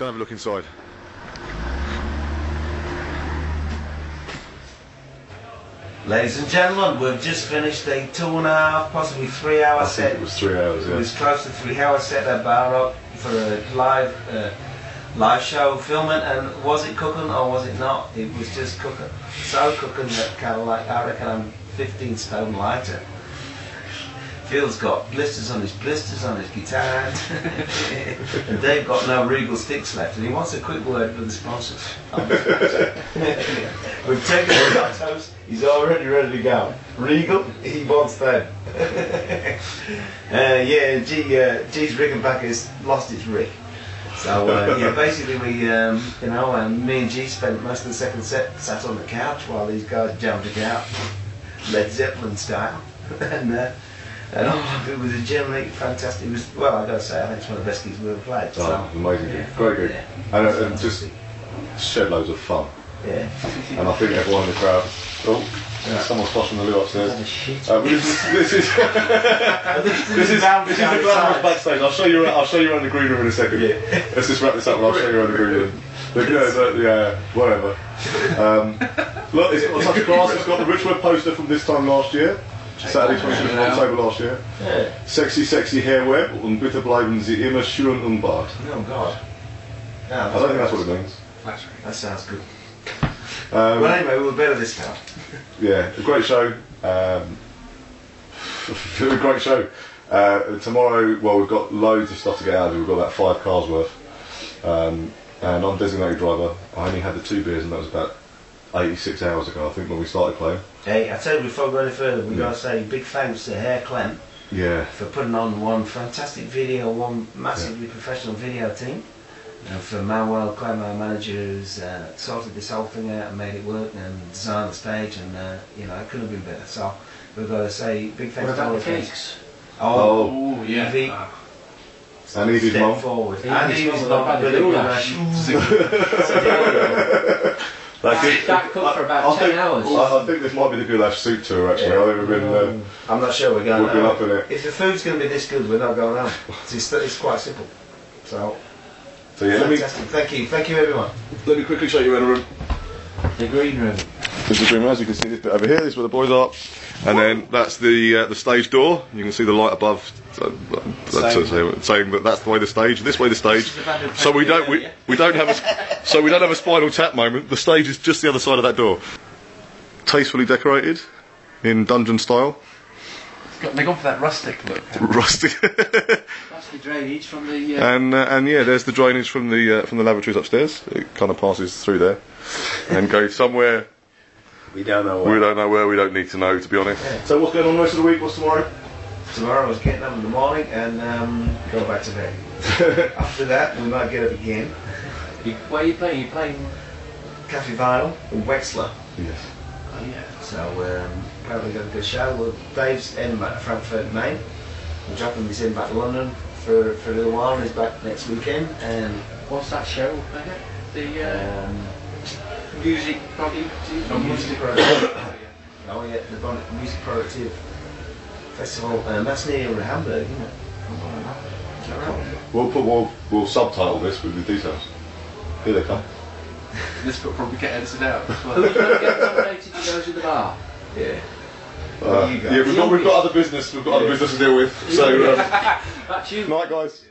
go and have a look inside. Ladies and gentlemen, we've just finished a two and a half, possibly three hour I set. it was three hours, It was yeah. close to three hour set at BarRock for a live uh, live show filming and was it cooking or was it not? It was just cooking. So cooking that kind of like I reckon I'm 15 stone lighter. Phil's got blisters on his blisters on his guitar and Dave got no Regal sticks left and he wants a quick word for the sponsors. We've taken the Gatos, he's already ready to go. Regal, he wants them. uh, yeah, G, uh, G's Rickenbacker has lost its rig. So uh, yeah, basically we, um, you know, um, me and G spent most of the second set sat on the couch while these guys jumped it out, Led Zeppelin style, and uh, and oh, it was a generally fantastic. It was well, I gotta say, I think it's one of the best gigs we've ever played. So, Oh, amazing yeah, Great gig. yeah. And, uh, and just shed loads of fun. yeah. And I think everyone in the crowd. Oh, Yeah. someone's flushing the loo upstairs. Uh, this is this is this this is, this is the glamorous backstage. I'll show you. I'll show you around the green room in a second. Yeah. Let's just wrap this up. and I'll show you around the green room. The, yeah, the, yeah, whatever. Um, look, it's got such class. It's got the Richmond poster from this time last year. Saturday, 25th of October last year. Yeah. Sexy, sexy Herr Webb und bitte bleiben Sie immer schön und bad. Oh God. No, I don't think that's what it means. That sounds good. Um, Well, anyway, we were better this time. Yeah, a great show. Um, a great show. Uh, tomorrow, well, we've got loads of stuff to get out of. We've got about five cars worth. Um, and I'm designated driver. I only had the two beers, and that was about 86 hours ago, I think, when we started playing. Hey, I tell you, before we go any further, we gotta say big thanks to Herr Clem Yeah, for putting on one fantastic video, one massively professional video team. And for Manuel Clem, our manager, who's uh, sorted this whole thing out and made it work and designed the stage, and uh, you know, it couldn't have been better. So we've got to say big thanks to all about the the fans. cakes? Oh, Oh, yeah. Evie. And Evie's step mum. forward. Evie's And Evie's mum, mum, I've had a Billy goulash. Goulash. That That- that cooked for about I 10 think, hours. I, I think this might be the goulash soup tour, actually. I've never been. Uh, I'm not sure we're going We've been up in it. If the food's going to be this good, we're not going home. It's, it's quite simple. So, so yeah, let me fantastic. Thank you. Thank you, everyone. let me quickly show you around the room. The green room. This is the room. As you can see, this bit over here. This is where the boys are, and then that's the uh, the stage door. You can see the light above. So, that's Same. saying, saying that that's the way the stage. This way the stage. This is the abandoned So we don't we, we don't have a so we don't have a spinal tap moment. The stage is just the other side of that door. Tastefully decorated in dungeon style. They've gone for that rustic look. That's the drainage from the. Uh, and uh, and yeah, there's the drainage from the uh, from the lavatories upstairs. It kind of passes through there and goes somewhere We don't know we don't know where. We don't need to know, to be honest. So what's going on the rest of the week? What's tomorrow? Tomorrow I was getting up in the morning and um, go back to bed. After that, we might get up again. you, where are you playing? You're playing. Cafe Vinyl in Wexler. Yes. Oh, yeah. So um, apparently got a good show. Well, Dave's in back Frankfurt, Main. We're dropping this in back to London for, for a little while and he's back next weekend. And What's that show? again? The uh, um, music body. Oh, music productive. oh yeah, the Bonnet Music Productive Festival. And that's near Hamburg, isn't it? Is that right? We'll put we'll, we'll subtitle this with the details. Here they come. This will probably get edited out as well. Who's going to get nominated to go to the bar? Yeah. Uh, yeah, we've got, we've got other business. We've got other business to deal with. So, um, That's you. night, guys.